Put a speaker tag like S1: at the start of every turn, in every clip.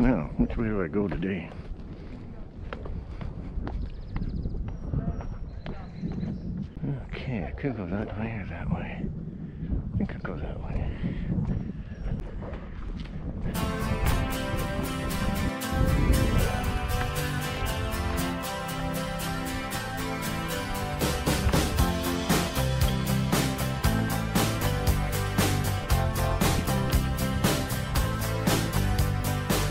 S1: Now, which way do I go today? Okay, I could go that way or that way. I think I'll go that way.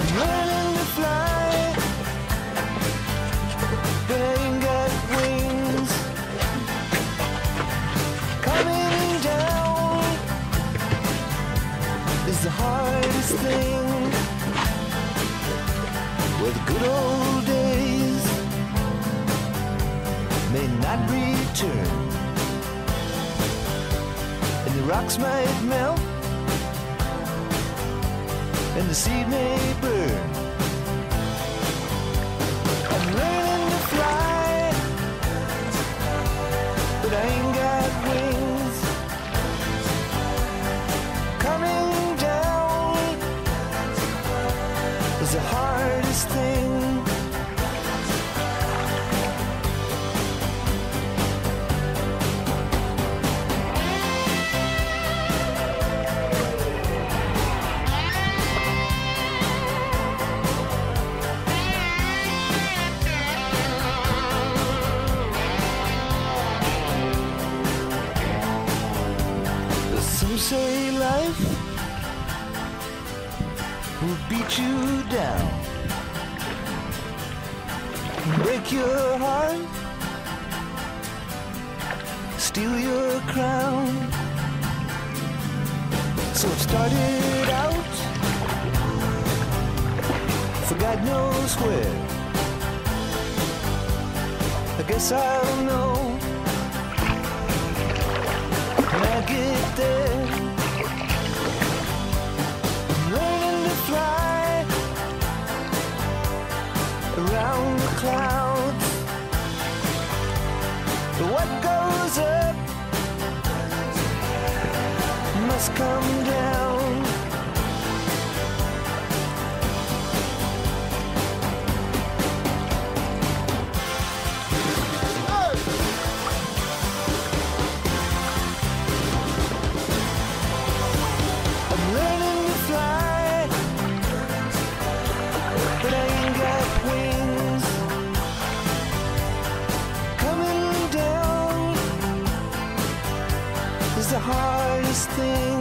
S2: I'm learning to fly, wings. Coming down is the hardest thing. The good old days may not return and the rocks might melt, and the seed may burn. I'm learning to fly, but I ain't got wings. Coming down is the hardest thing. Say life will beat you down, break your heart, steal your crown. So it started out for God knows where. I guess I'll know get there. Hardest thing.